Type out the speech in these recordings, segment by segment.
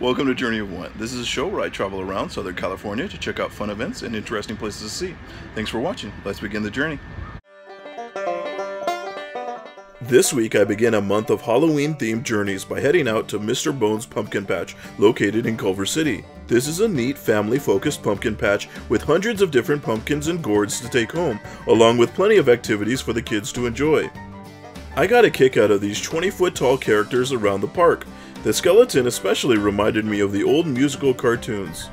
Welcome to Journey of One. This is a show where I travel around Southern California to check out fun events and interesting places to see. Thanks for watching. Let's begin the journey. This week I begin a month of Halloween themed journeys by heading out to Mr. Bones Pumpkin Patch, located in Culver City. This is a neat family focused pumpkin patch with hundreds of different pumpkins and gourds to take home, along with plenty of activities for the kids to enjoy. I got a kick out of these 20 foot tall characters around the park. The skeleton especially reminded me of the old musical cartoons.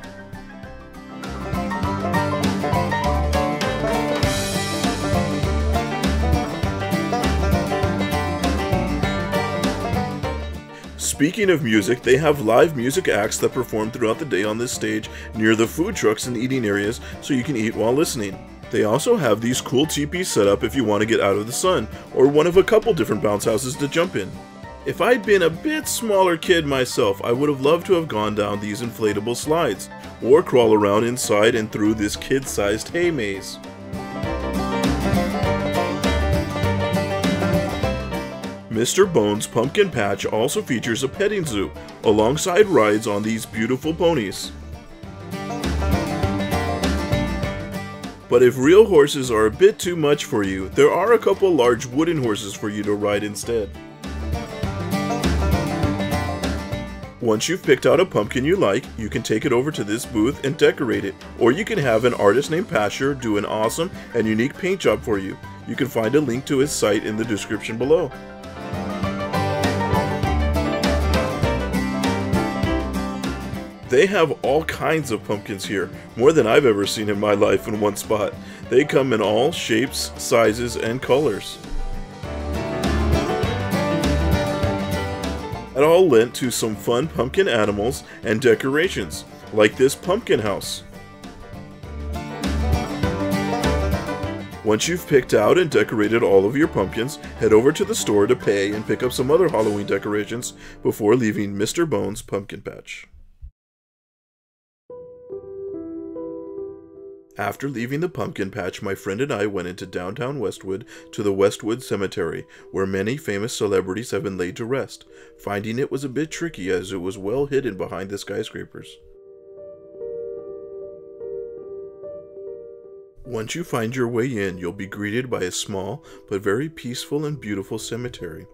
Speaking of music, they have live music acts that perform throughout the day on this stage near the food trucks and eating areas so you can eat while listening. They also have these cool teepees set up if you want to get out of the sun, or one of a couple different bounce houses to jump in. If I'd been a bit smaller kid myself, I would have loved to have gone down these inflatable slides, or crawl around inside and through this kid-sized hay maze. Mr. Bones Pumpkin Patch also features a petting zoo, alongside rides on these beautiful ponies. But if real horses are a bit too much for you, there are a couple large wooden horses for you to ride instead. Once you've picked out a pumpkin you like, you can take it over to this booth and decorate it. Or you can have an artist named Pashur do an awesome and unique paint job for you. You can find a link to his site in the description below. They have all kinds of pumpkins here, more than I've ever seen in my life in one spot. They come in all shapes, sizes, and colors. It all lent to some fun pumpkin animals and decorations, like this pumpkin house. Once you've picked out and decorated all of your pumpkins, head over to the store to pay and pick up some other Halloween decorations before leaving Mr. Bones Pumpkin Patch. After leaving the pumpkin patch, my friend and I went into downtown Westwood to the Westwood Cemetery, where many famous celebrities have been laid to rest, finding it was a bit tricky as it was well hidden behind the skyscrapers. Once you find your way in, you'll be greeted by a small but very peaceful and beautiful cemetery.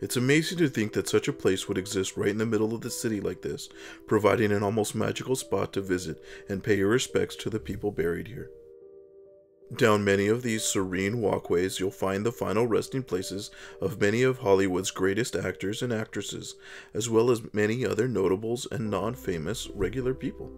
It's amazing to think that such a place would exist right in the middle of the city like this, providing an almost magical spot to visit and pay your respects to the people buried here. Down many of these serene walkways, you'll find the final resting places of many of Hollywood's greatest actors and actresses, as well as many other notables and non famous regular people.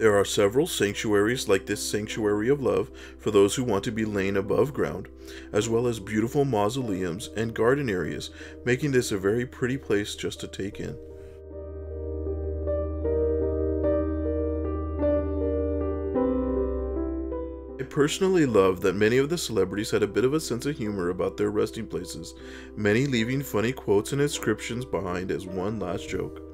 There are several sanctuaries like this Sanctuary of Love for those who want to be laying above ground, as well as beautiful mausoleums and garden areas, making this a very pretty place just to take in. I personally love that many of the celebrities had a bit of a sense of humor about their resting places, many leaving funny quotes and inscriptions behind as one last joke.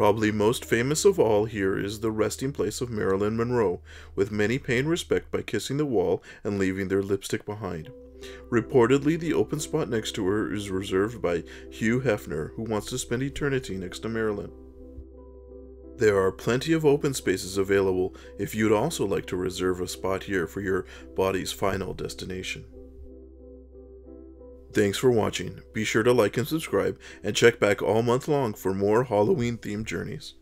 Probably most famous of all here is the resting place of Marilyn Monroe, with many paying respect by kissing the wall and leaving their lipstick behind. Reportedly, the open spot next to her is reserved by Hugh Hefner, who wants to spend eternity next to Marilyn. There are plenty of open spaces available if you'd also like to reserve a spot here for your body's final destination. Thanks for watching. Be sure to like and subscribe, and check back all month long for more Halloween themed journeys.